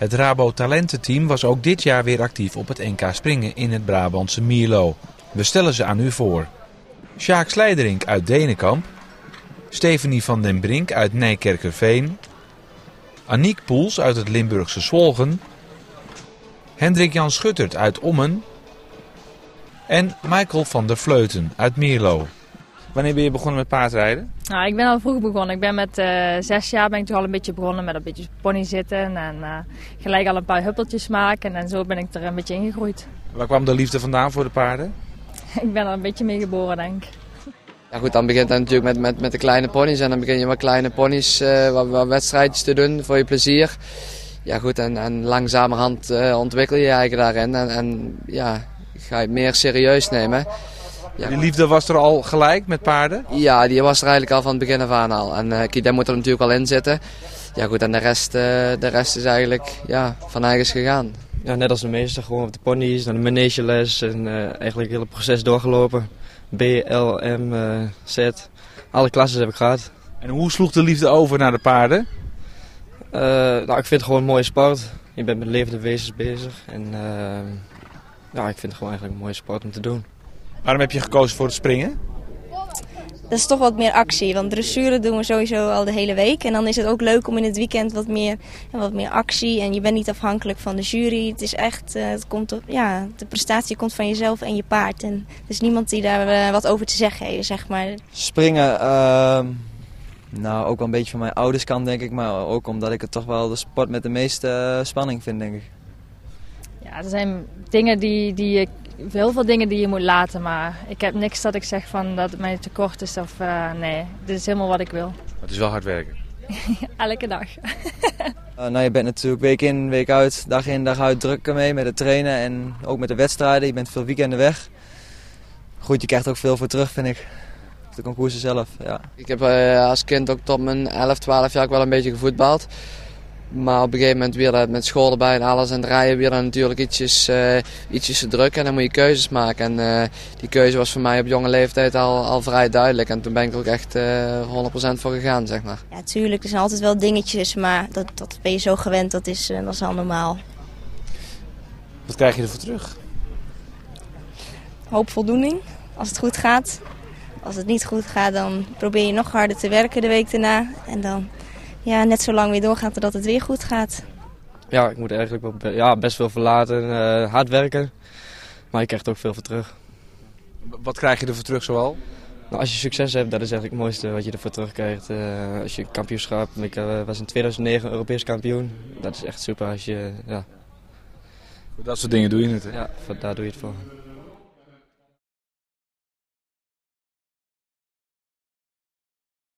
Het Rabo Talententeam was ook dit jaar weer actief op het NK springen in het Brabantse Mierlo. We stellen ze aan u voor. Sjaak Sleiderink uit Denenkamp. Stephanie van den Brink uit Nijkerkerveen. Aniek Poels uit het Limburgse Zwolgen. Hendrik Jan Schuttert uit Ommen. En Michael van der Vleuten uit Mierlo. Wanneer ben je begonnen met paardrijden? Nou, ik ben al vroeg begonnen. Ik ben met uh, zes jaar ben ik toch al een beetje begonnen met een beetje pony zitten en uh, gelijk al een paar huppeltjes maken en zo ben ik er een beetje ingegroeid. Waar kwam de liefde vandaan voor de paarden? ik ben er een beetje mee geboren, denk ik. Ja goed, dan begint het natuurlijk met, met, met de kleine ponies en dan begin je met kleine ponies uh, wat, wat, wedstrijdjes te doen voor je plezier. Ja goed, en, en langzamerhand ontwikkel je je eigen daarin en, en ja, ga je het meer serieus nemen. Ja. Die liefde was er al gelijk met paarden? Ja, die was er eigenlijk al van het begin af aan al. En uh, daar moet er natuurlijk al in zitten. Ja goed, en de rest, uh, de rest is eigenlijk ja, van eigens gegaan. Ja, net als de meeste, gewoon op de ponies, naar de manegeles en uh, eigenlijk het hele proces doorgelopen. B, L, M, Z. Alle klassen heb ik gehad. En hoe sloeg de liefde over naar de paarden? nou, ik vind het gewoon een mooie sport. Je bent met levende wezens bezig. En ja, ik vind het gewoon eigenlijk een mooie sport om te doen. Waarom heb je gekozen voor het springen? Dat is toch wat meer actie, want dressuren doen we sowieso al de hele week. En dan is het ook leuk om in het weekend wat meer, wat meer actie. En je bent niet afhankelijk van de jury. Het is echt, het komt op, ja, de prestatie komt van jezelf en je paard. En er is niemand die daar wat over te zeggen heeft, zeg maar. Springen, uh, nou ook wel een beetje van mijn ouders kant denk ik. Maar ook omdat ik het toch wel de sport met de meeste spanning vind, denk ik. Ja, er zijn dingen die, die je heel veel dingen die je moet laten, maar ik heb niks dat ik zeg van dat het mij tekort is of uh, nee, dit is helemaal wat ik wil. Het is wel hard werken. Elke dag. uh, nou, je bent natuurlijk week in, week uit, dag in, dag uit druk mee met het trainen en ook met de wedstrijden. Je bent veel weekenden weg. Goed, je krijgt ook veel voor terug, vind ik. De concoursen zelf, ja. Ik heb uh, als kind ook tot mijn 11, 12 jaar ook wel een beetje gevoetbald. Maar op een gegeven moment weer met school erbij en alles en draaien weer dan natuurlijk ietsjes, uh, ietsjes te druk en dan moet je keuzes maken. En uh, die keuze was voor mij op jonge leeftijd al, al vrij duidelijk en toen ben ik er ook echt uh, 100% voor gegaan, zeg maar. Ja, tuurlijk, er zijn altijd wel dingetjes, maar dat, dat ben je zo gewend, dat is, dat is al normaal. Wat krijg je ervoor terug? Hoop voldoening, als het goed gaat. Als het niet goed gaat, dan probeer je nog harder te werken de week daarna en dan ja, net zo lang weer doorgaan totdat het weer goed gaat. Ja, ik moet eigenlijk wel, ja, best veel verlaten, uh, hard werken. Maar je krijgt ook veel voor terug. Wat krijg je ervoor terug zoal? Nou, als je succes hebt, dat is eigenlijk het mooiste wat je ervoor terugkrijgt. Uh, als je kampioenschap, ik uh, was in 2009 Europees kampioen. Dat is echt super als je, ja. Voor dat soort dingen doe je het, hè? Ja, daar doe je het voor.